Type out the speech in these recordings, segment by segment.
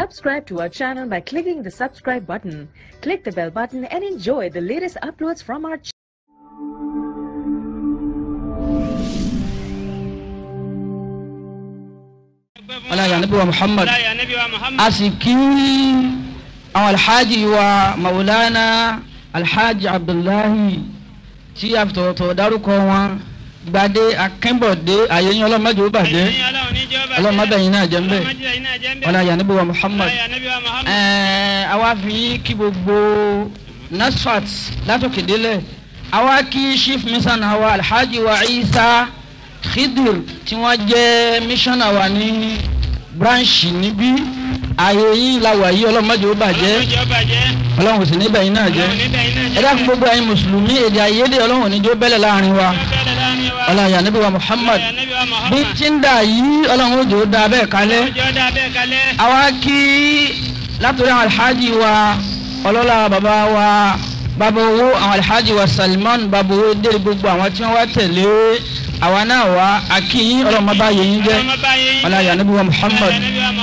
Subscribe to our channel by clicking the subscribe button. Click the bell button and enjoy the latest uploads from our channel. ọlọ́yà níbi wa muhammad a sì kí àwọn alhaji wa maulana alhaji abdullahi tí a fi tọ̀tọ̀ dárúkọ wọn gbadé akínbọ̀dé àyẹ̀yìn ọlọ́mọdé ó bàjẹ́ ọlọ́run ní jọba. ọlọ́mọbẹ̀yìn náà jẹ́ ń bẹ̀ jẹ́ bẹ̀. ọlọ́yà níbi wa muhammad láyà níbi wa muhammad. ẹ̀ẹ́ àwa fi kí gbogbo nasfat látòkè délẹ̀ àwa kí chief mission àwa alhaji wa isa khidir tí wọ́n jẹ́ missioner wa ní branch níbí ààyè yìí la wà yìí ọlọ́mọdé ó bàjẹ́ ọlọ́run jẹ́ bàjẹ́. ọlọ́run sì níbẹ̀ yìí náà jẹ́ ọlọ́run jẹ́ ẹ dákun gbogbo ẹ̀yin mùsùlùmí èdè àìyedè ọlọ́run níjó bẹ́lẹ̀ láàárín wa bẹ́ẹ̀ láàárín wa ọlọ́run yà níbi wa Muhammad. Bí tí ń dà yìí ọlọ́run ó jò ó da bẹ́ẹ̀ kalẹ̀. Àwa kí látòrí àwọn alhaji wa ọlọ́lá bàbá wa bàbá owó àwọn alhaji wa Salman bàbá owó dé gbogbo àwọn tí wọ́n wá tẹ̀lé. Àwa náà wá akínyìn ọlọ́mọ bá yẹn jẹ́. Ọlọ́run yà níbi wa Muhammad.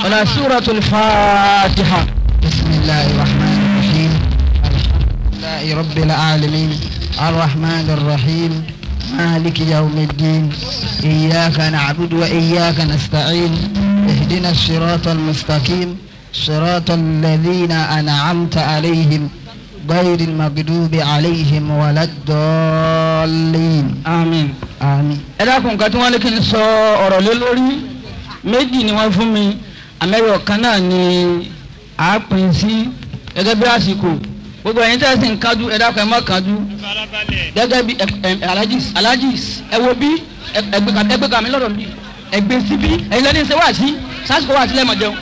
Ọlọ́run suratul Fatiha. bisimilahi rahman rahim. Alhamdulilayi rabbil. مالك يوم الدين إياك نعبد وإياك نستعين اهدنا الصراط المستقيم صراط الذين أنعمت عليهم غير المغضوب عليهم ولا الضالين amin. آمين ẹ dákun nǹkan tí wọ́n ní kí n sọ ọ̀rọ̀ lé lórí méjì ni wọ́n fún mi amẹ́rọ̀ kan náà ni a pín sí gẹ́gẹ́ bí àsìkò gbogbo ẹ̀yin tẹ́sí ń kájú ẹ dákun ẹ má kájú gẹ́gẹ́ bí ẹ- ẹ- alhaji alhaji ẹ wo bí ẹ- ẹgbẹ́ kàmi lọ́dọ̀ mi. Ẹgbẹ́ síbí ẹ̀yin lẹ́ni ṣe wá sí sásìkò wá sí lẹ́ẹ̀mọ̀ jẹun.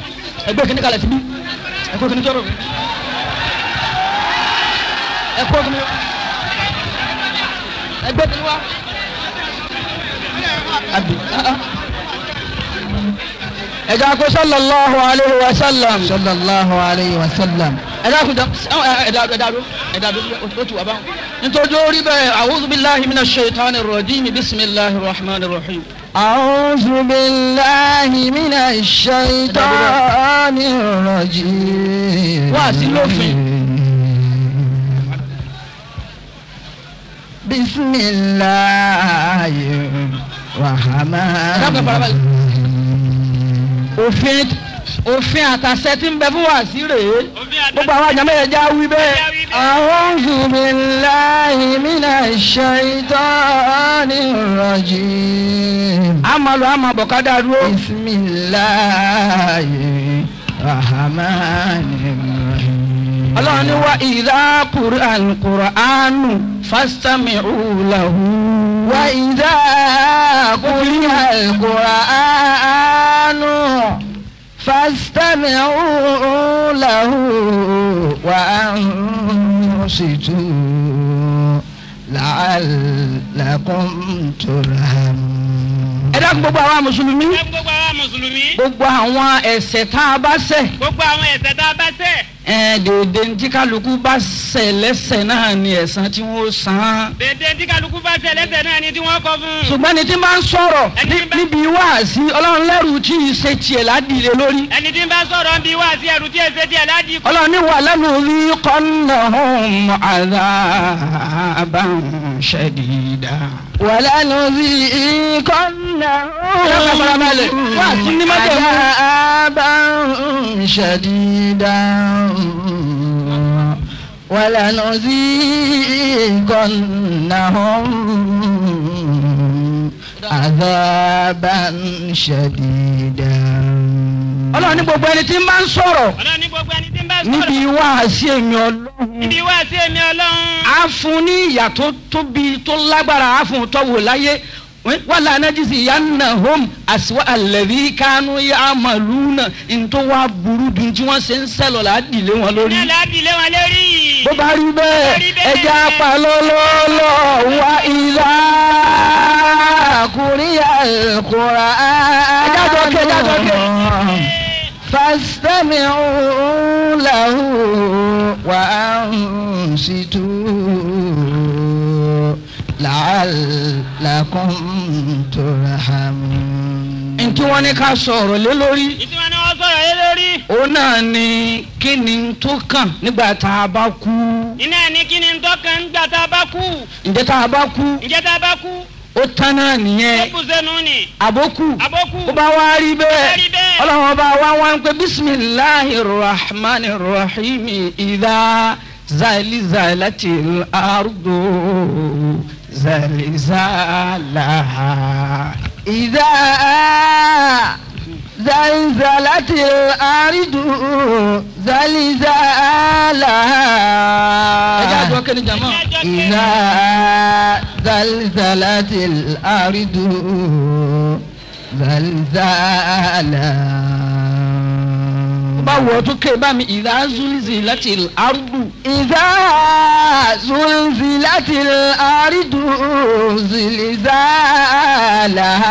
Ẹgbẹ́ kìíní kalẹ̀ síbí. Ẹ̀kọ́ kìíní jọ̀rọ̀ mi ẹ̀kọ́ kìíní ẹgbẹ́ kìíní wá. Ah, ah ẹ̀dá kó sallallahu alayhi wa sallam. sallallahu alayhi wa sallam. ẹ̀dá kó ẹ̀dá ẹ̀dá ló ẹ̀dá ló ó ti wà báwọn. nítorí orí bẹ́ẹ̀ a'udhu billahi minash shaitani rrajim bismillahir rahmanir rahim. a'udhu billahi minash shaitani rrajim. wá sí lófin. bismillahir rahmanir rahim òfin òfin àtàṣẹ tí ń bẹ fún wàásí rèé gbogbo àwọn àjàmọ́ yẹn já wí bẹ́ẹ̀. a'udhu billahi minash shaitanir rajim. a máa lọ a máa bọ̀ ká dáa dúró. bismillahi rahmanir rahim. ọlọ́run ní wa idha quri'al qur'anu. fastami'u lahu. وإذا قرئ القرآن فاستمعوا له وأنصتوا لعلكم ترحمون ẹ dákun gbogbo àwọn mùsùlùmí ẹ gbogbo àwọn mùsùlùmí. gbogbo àwọn ẹ̀ṣẹ̀ tá a bá ṣẹ̀ gbogbo àwọn ẹ̀ṣẹ̀ tá a bá ṣẹ̀. dèdè tí kálukú bá ṣẹ̀ lẹ́ṣẹ̀ náà ni ẹ̀san tí wọ́n san án. dédé tí kálukú bá ṣẹ̀ lẹ́ṣẹ̀ náà ni tí wọ́n kọ fún. ṣùgbọ́n ní tí ń bá ń sọ̀rọ̀ níbi wáàsí ọlọ́run lẹ́rù tí ì ṣe tiẹ̀ ládìlẹ̀ lórí. ẹni tí ń bá sọ̀rọ̀ ń bi wá sí ẹrù tí èsè díẹ̀ láti kú. ọlọ́run ní wà lẹ́nu rí kọ́nàhún àdábàn ṣẹ̀dídà. Ẹ ká farabalẹ̀. Wá sí ní májẹ̀mú. عذابا شديدا ولنذيقنهم عذابا شديدا ọlọ́run ní gbogbo ẹni tí ń bá ń sọ̀rọ̀ ọlọ́run ní gbogbo ẹni tí ń bá níbi sọ̀rọ̀. wáàsí èmi ọlọ́run. níbi wá sí èmi ọlọ́run. a fún ní ìyà tó tóbi tó lágbára a fún tọ́wò láyé wala najisi yannahum aswa alladhi kanu ya'maluna ntọ́ wa burú dun tí wọ́n ṣe ń sẹ́lọ̀ ládìlé wọn lórí. ládìlé wọn lórí. bó bá rí bẹ́ẹ̀ ẹja apalọ́lọ́lọ́ wa ìlà kúríyà kúrà. ẹja jọkẹ́ ẹja jọkẹ́. fastami'u lahu wa ansitu làálà làkún tó ra hàmù. ntí wọ́n ní ká sọ̀rọ̀ lé lórí. ntí wọ́n ní wọ́n sọ̀rọ̀ lé lórí. òun náà ni kí ni tó kàn nígbà tá a bá kú. iná ni kí ni tó kàn nígbà tá a bá kú. ǹjẹ́ tá a bá kú. ǹjẹ́ tá a bá kú ó tán náà nìyẹn àbókù ó bá wá rí bẹ́ẹ̀ ọlọ́run ọba wa wá ń pẹ́ bisimilahi rahmani rahimi idha zalizalati ardu. zalizalaha. إذا زلزلت الأرض ẹ jẹ́ àjọ زلزالها kẹ́ni jama. إذا زلزلت الأرض زلزالها bá wọ̀ tó ké bá mi ìdá zúlìzì láti àrùdù. ìdá zúlìzì láti àrùdù zìlìzà làá.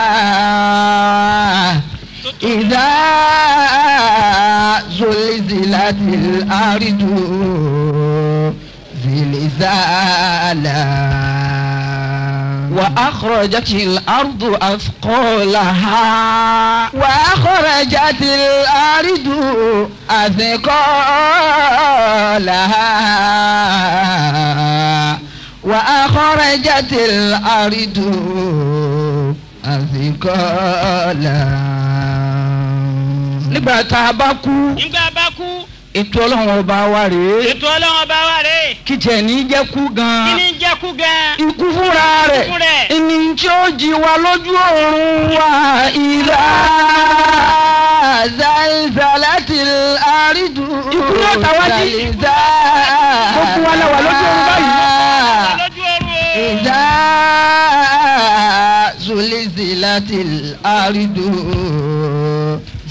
láti àrùdù. وأخرجت الأرض أثقالها وأخرجت الأرض أثقالها وأخرجت الأرض أثقالها nígbà tá a bá kú nígbà bá kú. ètò ọlọ́run ọba wa rèé. ètò ọlọ́run ọba wa rèé. kí tiẹ̀ ní jẹ́ kú gan. kí ní jẹ́ kú gan. ikú fúnra rẹ̀. ikú rẹ̀. ìní tí ó jí wa lójú oorun wa ìlà zalzalati aridu. ikú yóò ta wá sí. gbogbo wa la wà lójú oorun báyìí. ìdá zulizilati aridu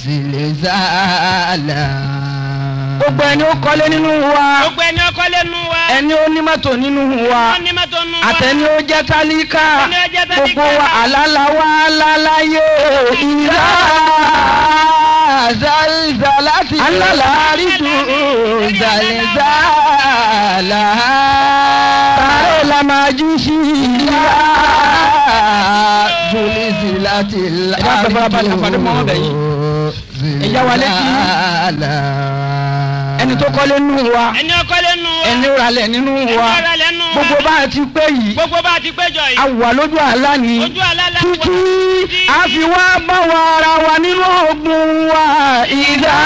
zilizala gbogbo ẹni ó kọ́lé nínú wa. Gbogbo ẹni ó kọ́lé nínú wa. Ẹni ó ní mọ́tò nínú wa. Àtẹni ó jẹ́ tálíkà. Gbogbo wa àlálà wa láláyé ìlà zalzalati. Alalaaritu zalzala tààrẹ la máa jí sí? Ìlà zolizilati láàárín tó zilala ẹni tó kọ́lé nù wa. Ẹni tó kọ́lé nínú wa. Gbogbo bá a ti pé yìí. Gbogbo lójú àlá ni. Títí a fi wá bá wa ara wa nínú ogun wa. Ìdá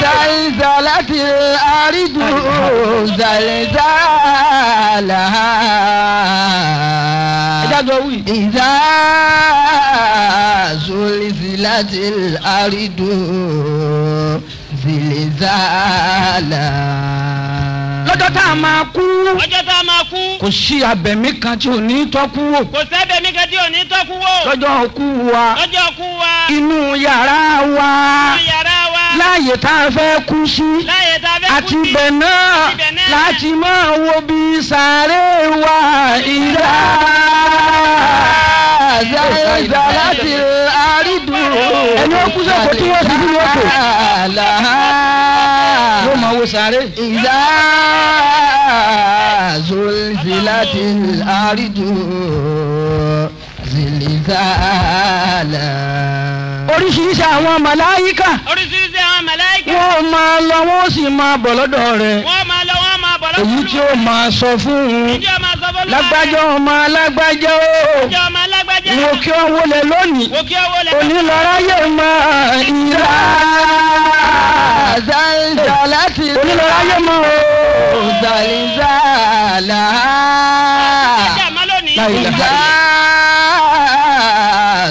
zalzalati aridu zalzalaha. ìdá zolzalaha. زلزلت الأرض زلزالها lọ́jọ́ tá a máa kú ọjọ́ tá a máa kú. kò sí abẹ̀mí kan tí ò ní tọ́kú wò kò sẹ́bẹ̀ mi kan tí ò ní tọ́kú wò. lọ́jọ́ kú wa lọ́jọ́ kú wa. inú yàrá wa inú yàrá wa. láàyè tá a fẹ́ kú sí láyé tá a fẹ́ kú àti sí. bẹ̀ náà Àti ibẹ̀ náà. láti máa wo bí sàárè wa ìdá. زلزلت الأرض ẹni ó kú sẹ́kọ̀ọ́ tí wọ́n ti bí wọ́n kò. yóò máa wo sáré. ìyá zulfilati aridu zilizala. oríṣiríṣi àwọn màláyíkà. oríṣiríṣi àwọn màláyíkà. wọ́n máa lọ wọ́n sì máa bọ̀ lọ́dọ̀ rẹ̀. wọ́n máa èyí tí ó máa sọ fún un. Lágbájá ọmọ alágbájá o. Wò kí ó wọlé lónìí. Onílọ́ráyè máa ìlà zàlìzàlátì onílọ́ráyè máa o. Zàlìzàlá láìláìlá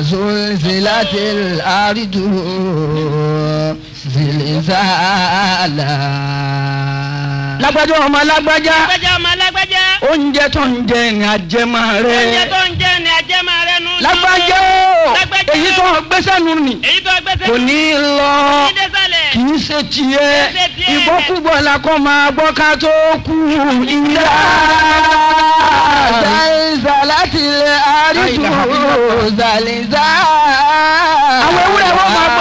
zòlìzìlátì àrídùn zìlìzàlá lágbájá ọmọ lágbájá. lágbájá ọmọ lágbájá. oúnjẹ tó ń jẹ ní ajẹmọ rẹ. oúnjẹ tó ń jẹ ní ajẹmọ rẹ nù. lágbájá o èyí tó gbé sẹ́nu nì. èyí tó gbé kò ní lọ kì í ṣe tiẹ̀ ìgbọ́kúgbọ̀ la kọ́ máa gbọ́ ká tó kú ilá. zalizalati le arijo zalizal. àwọn ewúrẹ́ wọn máa gbọ́.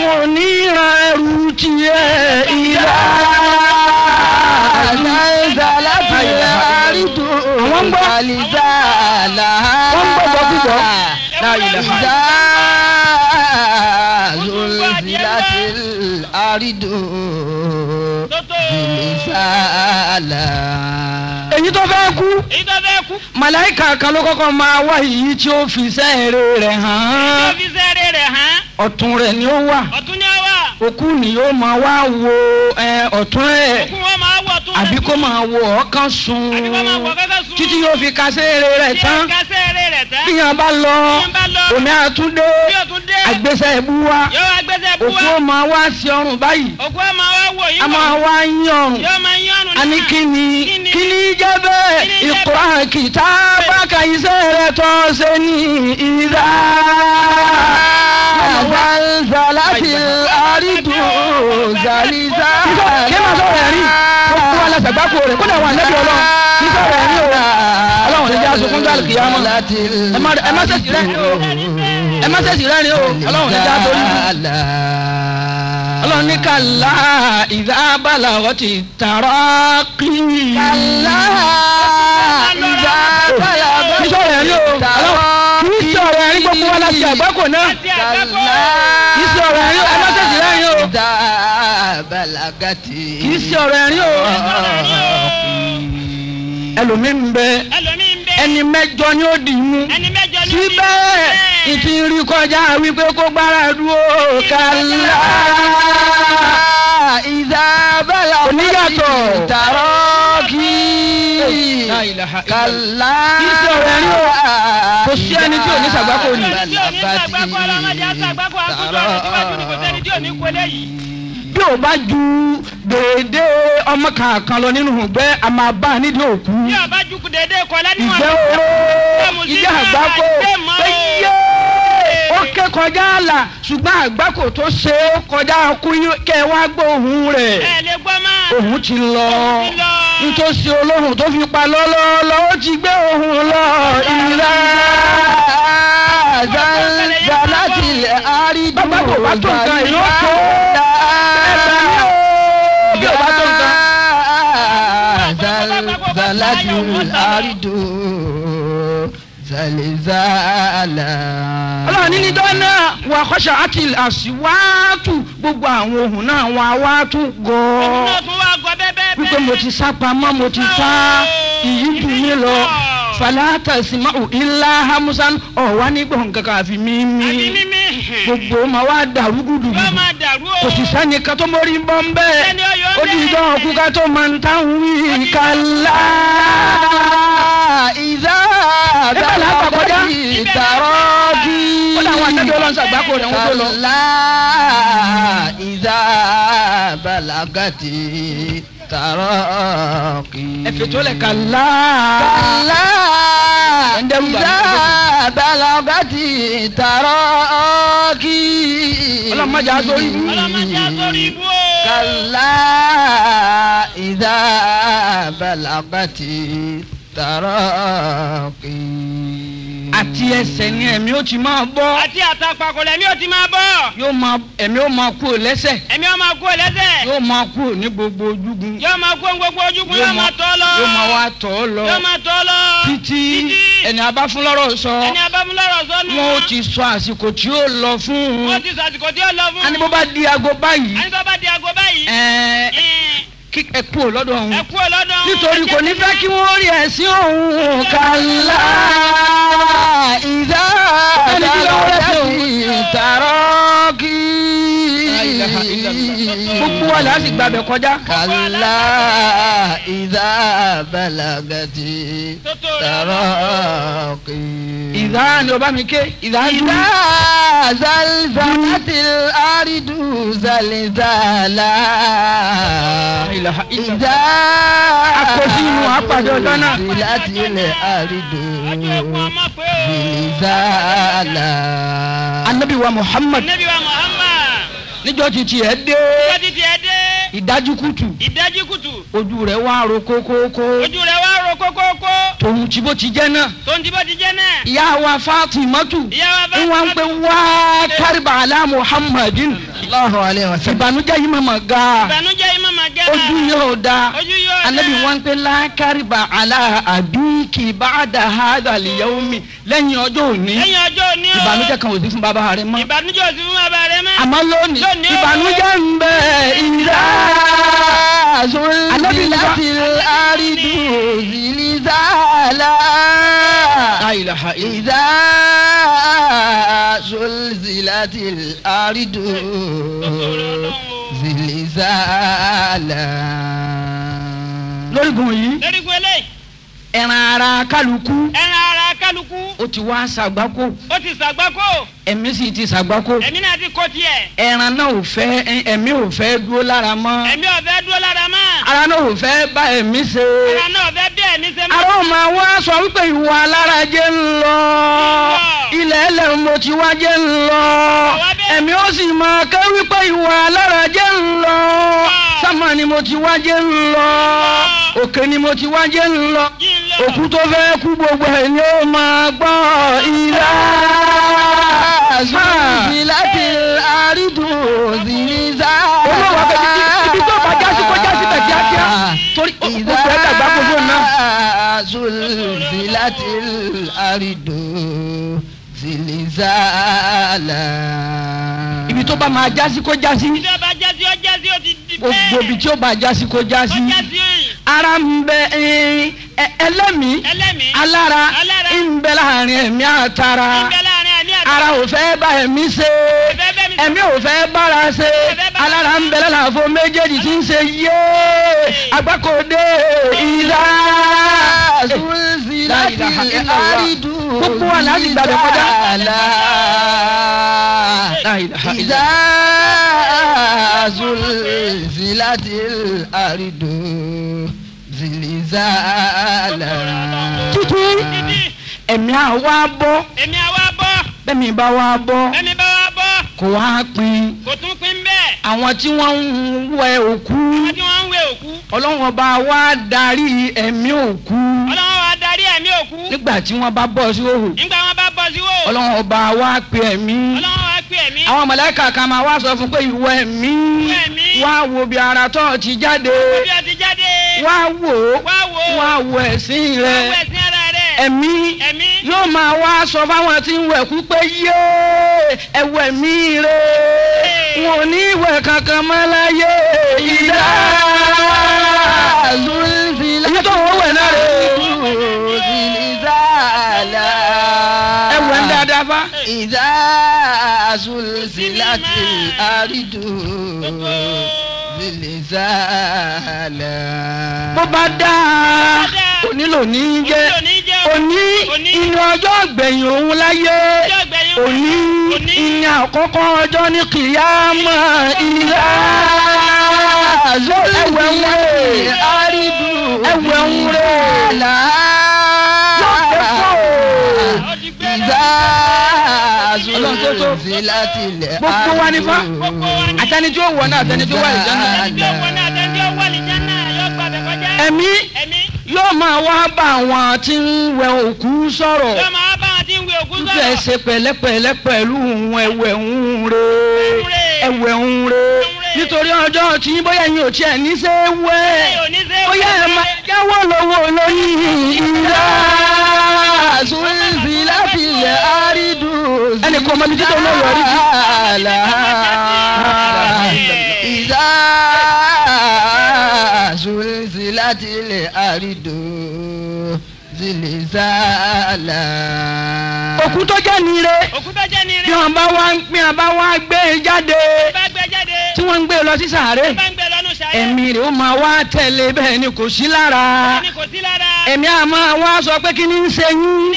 wọn ò ní ìran ẹrù tiẹ̀ ìlà. Wọ́n ń gbọ́ gbọ́kúgbọ́. La ilaha Zalzalati aridu tótó zilzala. èyí tó fẹ́ kú màláìka kan ló kọ́kọ́ máa wá èyí tí ó fi sẹ́ẹ̀rẹ̀ rẹ̀ hàn hàn ọ̀tún rẹ̀ ni ó wà. Ọ̀tún ni ó wà. Òkú ni yóò máa wá wo ọ̀tún rẹ̀. Àbí kó máa wo kẹ́kẹ́ sùn títí yóò fi kásẹ̀rẹ̀ rẹ̀ tán. bí yàn bá lọ omi àtúndé àgbésẹ̀ ìbú wa òkú ó máa wá sí ọrùn báyìí. A máa wá yín ọrùn ani kini kini. jẹ́ bẹ́ẹ̀ ìkura kìtàbà ka iṣẹ́ rẹ̀ tọ́ ṣe ní ìdá. Zalzalati aridu zalzala. kí máa sọ̀rọ̀ ẹ̀rí? Gbogbo wa lẹ́sẹ̀ gbáko rẹ̀? Kó dà wà lẹ́bi ọlọ́run. Kí sọ̀rọ̀ ẹ̀rí o? Ọlọ́run ní jẹ́ aṣokún jọ́ àlùkìyámọ̀ ẹ má ẹ má ṣèṣì rẹ́rìn o ẹ má ṣèṣì rẹ́rìn o. Ọlọ́run ní jẹ́ aṣorí ọlọ́run ní kàlá ìdá bàlàwọ̀ ti tààrọ́ kí. Kàlá ìdá bàlàgà kí sọ̀rọ̀ ẹ̀rí o. ọlọ́run kí sọ̀rọ̀ ẹ̀rí gbogbo wa lẹ́sẹ̀ àgbákò náà. Kì í ṣe ọ̀rọ̀ ẹ̀rín ẹ má tẹ̀sí lẹ́yìn o. kì í ṣe ọ̀rọ̀ ẹ̀rín o. Ẹlòmíín bẹ. Ẹlòmíín bẹ ẹni mẹ́jọ ni ó dì í mú síbẹ̀ ìtì rí kọjá wípé kó gbára dúró kálá Ìdá balagati. Oníyàtọ̀. Tàrọ́kì. La ilaha illallah. Kàlá. Kì í ṣe ọ̀rọ̀ ẹ̀rín o. Kò sí ẹni tí ò ní sàgbákò ni sẹ́ni tí ò bá ju déédé ọmọ kankan lọ nínú ìgbẹ́ a máa bá a nídìí òkú. Bí ọba jukú dédé kọlá níwọ̀n ìgbẹ́ oró ìjẹ́ àgbákò. pé yé ó ké kọjá àlà ṣùgbọ́n àgbákò tó ṣe é kọjá kú kẹ́ ẹ wá gbọ́ òun ti lọ. Òun ti lọ. nítòsí olóhùn tó fi pa lọ́lọ́lọ́ ó ti gbé òun lọ. Ìlà. Zalzalati aridu. bàbá kò bá tó Aridu. Zalzala. ọlọ́run ní níjọ́ náà wà kọ́ṣà àti àṣìwáàtù gbogbo àwọn ohun náà wọn àwátú òun gan-an náà tún wá gọ bẹ́ẹ̀ wípé mo ti sá pamọ́ mo ti sá ìyí mí lọ falata simau ilá hamusan ọ̀wá nígbọ̀n kankan àfi mímí. Gbogbo ma wá dàrú gudugudu kò sì sẹ́ni ká tó mórí bọ́ ń bẹ́ẹ̀ ó di ìjọ ọ̀kú ká tó máa ń táwọn wí kálá. Ìdá. Ó dàwọn àtẹ́jọ́ rẹ̀ wọ́n tó lọ. Kàlá ìdá balagati tàrọ́ọ̀kì. ẹ fètò lẹ kàlá. kàlá ìdá balọ̀gàtì tàrọ́ọ̀kì. ọlọ́mọdé agbórí bú. ọlọ́mọdé agbórí bú kàlá ìdá balọ̀gàtì tàrọ́ọ̀kì àti ẹsẹ̀ ni ẹ̀mí ó ti máa bọ́. àti àtàpàkọ̀ lẹ́mí ò ti máa bọ̀. Yóò máa ẹ̀mí ó máa kú lẹ́sẹ̀. ẹ̀mí ó máa kú ò lẹ́sẹ̀. Yóò máa kú ní gbogbo ojúgun. Yóò máa kú gbogbo ojúkun yóò máa tọ́ lọ. yóò máa wá tọ̀ lọ. Yóò máa tọ́ lọ. Títí ẹni abáfúnlọ́rọ̀ sọ ẹni abámúlọ́rọ̀ sọ́nù wọn ó ti sọ àsìkò tí ó lọ fún un. Wọ́n ti sàsìkò tí ó lọ fún àní bó bá di aago báyìí ẹni tó bá di aago báyìí. ẹ̀ẹ́ ẹ̀ẹ́n, kí ẹ kú ò lọ́dọ̀ òun. ẹ kú ò lọ́dọ̀ òun. nítorí kò ní fẹ́ kí wọ́n rí ẹ̀sìn òun kàlá ìdá àdàlọ́dẹ́sì ìtàrọ́kì gbogbo wa là á sì gbàbẹ̀ kọjá. kàlá ìdá balagati tarọ́ọ̀kì. ìdá ni ọba mi ké ìdá dùn. ìdá zalzalati aridu zalizala. ìdá akosi apàdé ọjọ́ náà. zilati aridu zalizala. anabi muhammad. anabi muhammad níjọ́ ti tiẹ̀ dé. níjọ́ ti tiẹ̀ dé. ìdájú kùtù. ìdájú kùtù. ojú rẹ̀ wá ro kókókó. ojú rẹ̀ wá ro kókókó. tòun tí bó ti jẹ́ náà. tòun tí bó ti jẹ́ náà. ìyá wa Fatimatu. ìyá wa Fatimatu. wọ́n ń wá kárìbà alá Muhammadin. Allahu alayhi wa sallam. ìbànújẹ́ yìí máa ma ga. ìbànújẹ́ yìí máa ojú yóò da anabi wọn pe lákàrìbà àlà àdúkì bàdà hàdàlìyàwó mi lẹ́yìn ọjọ́ òní. Ìbànújẹ́ kan ò sí fún bàbá rẹ mọ́. Ìbànújẹ́ ò sí fún bàbá rẹ mọ́. Àmọ́ lónìí ìbànújẹ́ ń bẹ ìlà anabi láti àrídù zilizala ìzà zulzilatil àrídù zilizala. lórígun yìí. lórígun eléyìí. ẹran ara kálukú. ẹran ara kálukú. ó ti wá ṣàgbákò. ó ti ṣàgbákò. ẹ̀mí sì ti ṣàgbákò. ẹ̀mí náà ti kó tiẹ̀. ẹran náà ò fẹ́ ẹ̀mí ò fẹ́ dúró lára mọ́. ẹ̀mí ò fẹ́ dúró lára mọ́. ara náà ò fẹ́ bá ẹ̀mí ṣe. ara náà ò fẹ́ bí ẹ̀mí ṣe mọ́. àrò máa wá sọ wípé ìwà alára jẹ́ ń lọ. ń lọ ilẹ̀ ẹlẹ̀ mo ti wá jẹ́ ń lọ ẹ̀mí ó sì máa ké wípé ìwà alára jẹ́ ń lọ sámà ni mo ti wá jẹ́ ń lọ òkè ni mo ti wá jẹ́ ń lọ òkú tó fẹ́ kú gbogbo ẹ̀ ni ó máa gbọ́ ilá. zùlì láti àrídùn òsì olówó akẹ́kẹ́ ibi tó bá jásí kó jásí bẹ̀ kíákíá torí òkú ẹ̀ dàgbà gbogbo náà. zùlì láti àrídùn zala. ibi tó bá máa jásí kó jásí. ibi tó bá jásí ó jásí ó ti di bẹ́ẹ̀. gbogbo ibi tí ó bá jásí kó jásí. ó jásí. Ara ń bẹ ẹlẹ́mìí alára ń bẹ láàárín ẹ̀mí àtara. Ara ò fẹ́ bá ẹ̀mí ṣe. Ẹ̀mí ò fẹ́ bára ṣe. Alára ń bẹ lálàfo méjèèjì tí ń ṣe yé. Agbákòde ìlà zunzilati gbogbo wa láti gbàgbé kọjá. ìdá azulzilatil aridu zilizala. Tutu, ẹ̀mí àwa bọ́. ẹ̀mí àwa bọ́. bẹ́ẹ̀ni bá wa bọ́. bẹ́ẹ̀ni bá wa bọ́. kò wá pin. kò tún pin bẹ́ẹ̀. àwọn tí wọ́n ń wẹ òkú. àwọn tí wọ́n ń wẹ òkú. ọlọ́run ọba wa darí ẹ̀mí òkú. ọlọ́run wa darí ẹ̀mí òkú. nígbà tí wọ́n bá bọ́ sí òhù Nígbà wọn bá bọ́ sí wò. ọlọ́run ọba wa pe ẹ̀mí Ọlọ́run wa pè ẹ̀mí. àwọn mọ̀lẹ́kà kan máa wá sọ fún pé ìwọ ẹ̀mí Ìwọ ẹ̀mí. wá wo bí ara tó ti jáde Bí a ti jáde. wá ó Wá ó. wá wo ẹ̀sìn Wá rẹ wo ẹ̀sìn ara rẹ̀. ẹ̀mí Ẹ̀mí. yóò máa wá sọ fáwọn tí ń wẹ̀kú pé yé ẹ̀wẹ̀ mí re wọn ò ní ìwẹ̀ kankan mọ́ láyé ìdá bá. ìdá àsùnlẹ̀sì láti àrídù lílẹ̀ sálà. bó bá dáa onílò ní jẹ́. Òní inú ọjọ́ gbẹ̀yìn òun láyé. Òní ìyìn àkọ́kọ́ ọjọ́ ní kìyàmọ́ ìyá àzọ́lẹ̀wẹ̀ ń rè ẹ̀wẹ̀ ń rè làá zaazu zilati lẹ aro. gbogbo wa ni fa àtẹni tí ó wọ náà àtẹni tí ó wà lìjánà. ẹ̀mí yóò máa wá bá àwọn tí ń wẹ òkú sọ̀rọ̀. yóò máa bá àwọn tí ń wẹ òkú sọ̀rọ̀. nígbà ẹsẹ̀ pẹ̀lẹ́pẹ̀lẹ́ pẹ̀lú òun ẹ̀wẹ̀ ń re ẹ̀wẹ̀ ń re nítorí ọjọ́ tí bóyá yín ò tiẹ̀ ní ṣe wẹ́ bóyá ẹ̀ máa jáwọ́ lọ́wọ́ lóyún ìlà sórí àrídù ẹnì kan ọmọ mi títọ́ náà yọ àrídù. ìzá sùrìsì láti ilẹ̀ àrídù zilizala. òkú tó jẹ́ nire. Bí wọ́n bá wá bí wọ́n bá wá e gbé e jáde tí wọ́n ń gbé e e lọ sí sàárè ẹ̀mí rẹ̀ ó máa wá tẹ̀lé bẹ́ẹ̀ ni kò sí lára. Ẹ̀mí àmọ́ wá sọ pé kí ni ń ṣe yín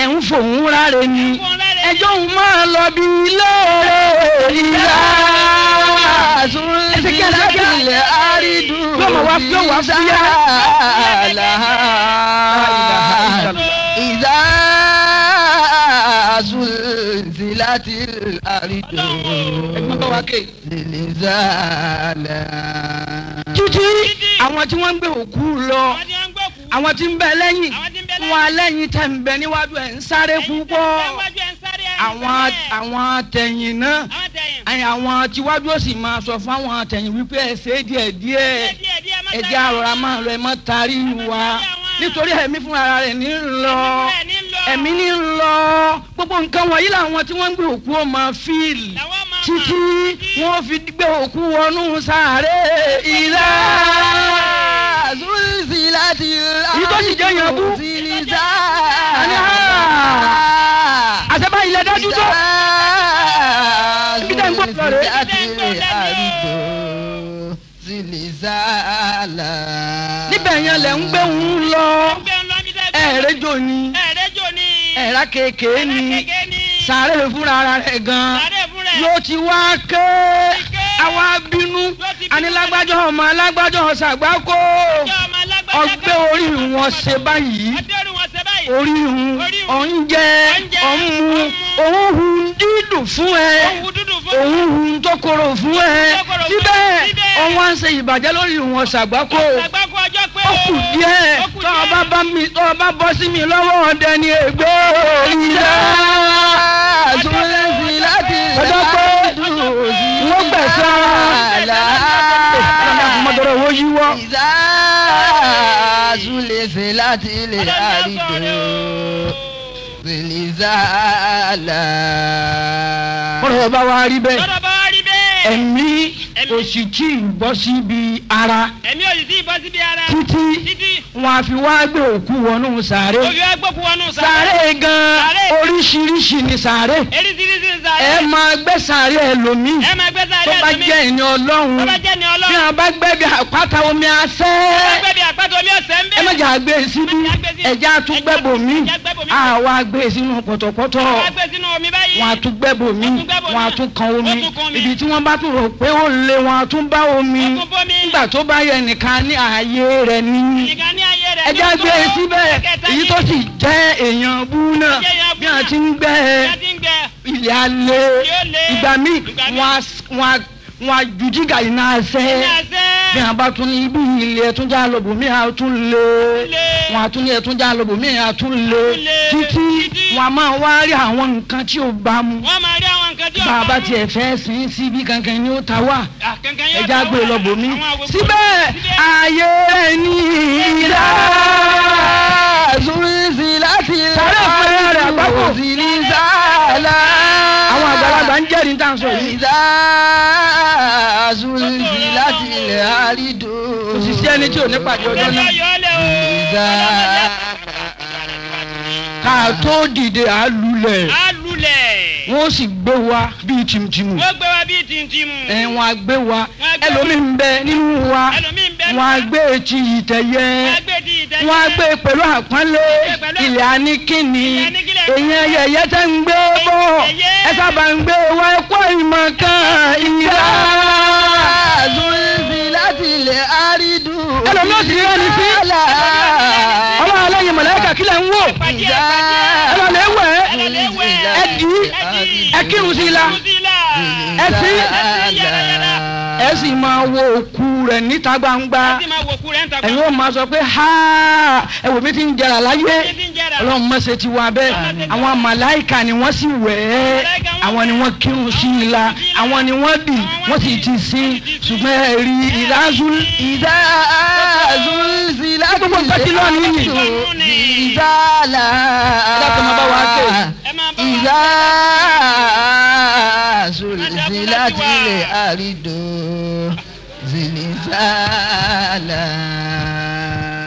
ẹ̀ ń fòun ráre ni ẹjọ́ òun máa lọ bí ilé ìyá. Iza zulzilatil aridu ẹgbọ́n bá wa ké. zilzalaha. títí àwọn tí wọ́n ń gbé òkú lọ àwọn tí ń bẹ lẹ́yìn ń bẹ lẹ́yìn. tẹ̀ ń bẹ níwájú ẹ̀ ń sáré púpọ̀ àwọn àwọn tẹ̀yìn náà ẹ̀yìn àwọn tíwájú ó sì máa sọ fún àwọn tẹ̀yìn wípé ẹ ṣe díẹ̀ díẹ̀. Ẹ jẹ́ àrọ̀rà máa lọ ẹ mọ́ tarí wa nítorí ẹ̀mí fún ara rẹ̀ ní lọ. Ẹ̀mí ní lọ. Gbogbo nǹkan wọ̀nyí làwọn tí wọ́n ń gbé òkú ó máa fíìlì títí wọ́n fi gbé òkú wọnú sáré ìlà. Tó sì jẹ́ yẹn bú. àṣẹ báyìí lẹ dájú tó. Ibi tẹ́ ń gbọ́ lọ rèé. níbẹ̀ yẹn lẹ̀ ń gbé òun lọ. Ẹ̀ẹ́dẹ́jọ ni. Ẹ̀ẹ́dá kéèké ni. sáré fúnra ara rẹ̀ gan. Yóò ti wá ké. Àwa bínú. Anilágbájọ ọmọ alágbájọ ṣàgbákò ọgbẹ́ orí wọn ṣe báyìí orí hun oúnjẹ ọ̀mú òun hun dídùn fún ẹ òun hun tó korò fún ẹ síbẹ̀ ń ṣe ìbàjẹ́ lórí wọn ṣàgbákò ó kù díẹ̀ tó bá mi bá bọ́ sí mi lọ́wọ́ ọdẹ ni ègbé ìyá ọjọ́ pé wọ́n gbẹ̀sán yíwọ́. Ìzá Zulese láti ilé àrídò Zilizala. bọ́dọ̀ bá wa rí bẹ́ẹ̀ lọ́dọ̀ bá wá rí bẹ́ẹ̀. ẹ̀mí kò sì tí ì bọ́ síbi ara ẹ̀mí ò sì tí ì bọ́ síbi ara. títí wọn a fi wá gbé òkú wọnú sàárè òbí wa gbókù wọnú sàárè gan Sàárè. oríṣiríṣi ni sàárè eríṣiríṣi ẹ sàárè. máa gbé sàárè ẹlòmíì ẹ máa gbé tó sàárè bá ẹlòmíì. jẹ́ ẹni tó ọlọ́run bá jẹ́ ni bí ọlọ́run. wọn bá gbẹ́ bí àpáta omi asẹ́ tó bá gbé àpáta omi ọ̀sẹ̀ ń bẹ̀. ẹ má jà gbé síbí. Ẹ má jà gbé sí- ẹjẹ́ àtúgbẹ́bòmí Ẹja gbẹ́bòmí. àwa sínú pọ̀tọ̀pọ̀tọ̀. Àwọn gbé sínú báyìí. wọn a tún gbẹ́bòmí Wọ́n tún gbẹ́bòmí. wọn a tún kan omi. Ibi tí wọ́n bá tún rò pé ó lé wọn a tún bá omi. Nígbà tó bá yẹ nìkan ní ààyè rẹ̀ ní gbé e síbẹ̀. Èyí tó sì jẹ́ èèyàn bú náà. Bí wọ́n ti ń gbẹ́. Ilẹ̀ alẹ́ ìgbà míì wọ́n á wọ́n ju jígà iná Ní ẹsẹ̀. Bí wọ́n bá tún ní ibi ilẹ̀ ẹ̀tún já lọ́bùnmí àtún lé. Wọ́n á tún ní ẹ̀tún já lọ́bùnmí àtún lé. Títí wọ́n á máa wá rí àwọn nǹkan tí ò bá mu. Wọ́n máa rí àwọn nǹkan tí bá a bá mú. tiẹ̀ fẹ́ sìn síbi kankan ni ó ta wá. Ẹja gbé àwòkọ́- síbẹ̀ ààyè rẹ̀ ní ìlà. Sáré fún rẹ̀ àgbákò. aridu Zilizala. Àgbàlagbà ń jẹ́rìí tá à ń sọ yìí. Ìzá Zulzilatil aridu. kò sì sí ẹni tí ò ní pàdé ọjọ́ náà. Ìzá. ká tó dìde à á lulẹ̀ a lulẹ̀. Wọ́n sì gbé wa bíi tìmùtìmù. wọ́n gbé wa bíi tìǹtìmù. ẹ wọn á gbé wa. Ẹlòmíì ń bẹ nínú wa. Wọn á gbé etí ìtẹ̀yẹ. Wọ́n á gbé pẹ̀lú àpọ́nlé. Ilẹ̀ aníkíni èyàn yẹ̀yẹ́ tẹ́ ń gbé bọ̀. Ẹyẹ. ẹ sábà ń gbé wa. Ẹ̀kọ́ ìmọ̀ kan la. ẹ sì máa wo òkú rẹ̀ níta gbangba. Ẹ̀yin ó máa sọ pé ha! Ẹ wò mí ti ń jẹrà láyé. Ọlọ́run mọ̀ ṣe ti wá bẹ́ẹ̀. Àwọn màláìka ni wọ́n sì wẹ̀ ẹ́. Àwọn ni wọ́n kírun sí i la àwọn ni wọ́n dì. Wọ́n sì ti sin. ṣùgbọ́n ẹ rí ìlàzú Ìzá Zulzilatil Gbogbo nǹkan ti lọ nìyí. aridu. Zilzala. dákun máa bá wa ké Ẹ máa bá wa. Ìzá Zulzilatil aridu. Zilzala.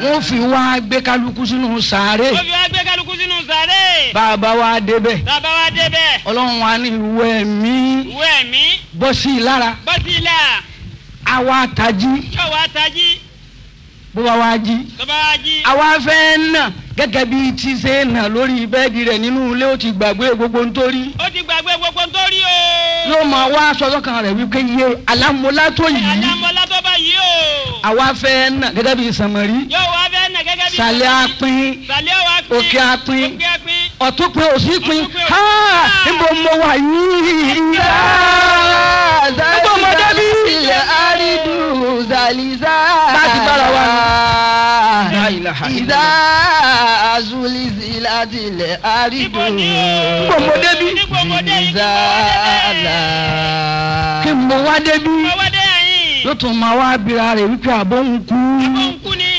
wọ́n fi wá gbé kálukú sínú sàárè Ó fi wá gbé kálukú sínú sàré. bàbá wa débẹ̀ Bàbá wa débẹ̀. ọlọ́run wa ní ìwé mi Ìwé ẹ̀mí. bọ́ sí i lára Bọ́sí ilà. àwa tají Yóò wá tají. bó bá wá jí Tó bá wá jí. àwa fẹ́ nà gẹ́gẹ́ bí tí ṣe é nà lórí bẹ́ẹ̀dì rẹ̀ nínú ilé ó ti gbàgbé gbogbo nítorí ó ti gbàgbé gbogbo nítorí o. yóò máa wá aṣọ sọ́kàn rẹ̀ wípé yé alámúlá tó yìí àjàmọ́lá tó bá yìí o. àwa fẹ́ nà gẹ́gẹ́ bí sànmọ́rí yóò wá fẹ́ nà gẹ́gẹ́ bí. sàlẹ̀ apin sàlẹ̀ wa pín. òkè apin òkè apin. ọ̀tún pin òsì pin pin, ha pin. níbo mo wà yìí Níbo mo débí? ilẹ̀ àrídù zàlìzà. Láti bára wa ni. Ìdá illallah. azulisi láti ilẹ̀ àrídù. Níbo ni o? Níbo mo débí? Níbo mo dé yìí? zàlà. kí mo wá débi yóò tún máa wá bira rẹ̀ wípé ń kú òǹkú ni.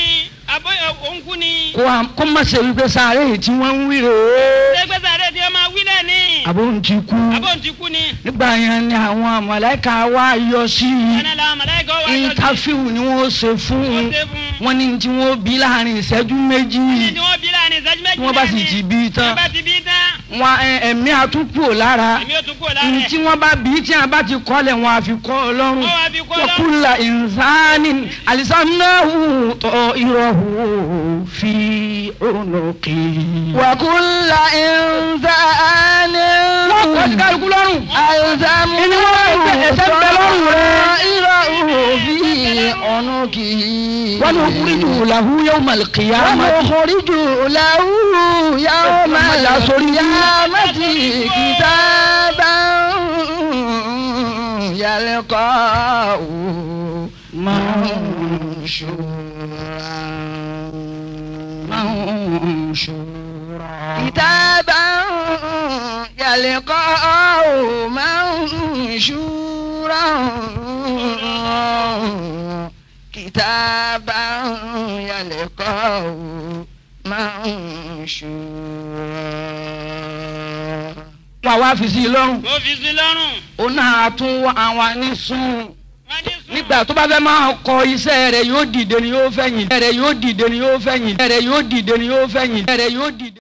Òǹkú ni. kó má ṣe wípé sáré yìí tí wọ́n ń wí rèé Ṣégbé sáré tí ó máa wí náà ni. àbọ̀ ń ti kú kú ni. nígbà yẹn ni àwọn mọ̀lẹ́ka wá yọ sí i màláíkà intafiu ni wọ́n ṣe fún un. Wọ́n ní tí wọ́n bí láàárín ìṣẹ́jú méjì. Tí wọ́n bá sì ti bí tán. Wọ́n ẹ̀mí àtúnkù lára. Ní tí wọ́n bá bí tí wọ́n bá ti kọ́lẹ̀ wọn àfi kọ́ ọlọ́run. Wọ́kùnlá ìnsáni àlìsànáhù tọ́ ìrọ̀hù fi wàkúlà ìnsáni. wọ́n kọ́ sí kálukú lọ́rùn. àìsàmù. Ẹni wọ́n ń pè ẹ̀sẹ̀ ń bẹ lọ́rùn rẹ̀. irọ́ òfin ọ̀nà kì í. wọ́n ní okùnrinjù làhú yóò mọ̀ kìyà wọ́n má mú ti. kọ́ríjù làwù yàwó máa Ọmọ ìyá sórí yá yín. má ti kìtà bá yàlẹ́ kọ́ ò máa ṣòra. كتابا يلقاه منشورا كتابا يلقاه منشورا wọ́n wá fi sí i lọ́rùn. Mo fi sí lọ́rùn. ó náà tún wá àwọn ní sùn. Wọ́n ní sùn. nígbà tó bá fẹ́ máa kọ iṣẹ́ rẹ̀ yóò dìde ni yóò fẹ̀yìn. rẹ̀ yóò dìde ni yóò fẹ̀yìn. rẹ̀ yóò dìde ni yóò fẹ̀yìn. rẹ̀ yóò dìde.